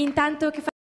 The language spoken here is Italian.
intanto che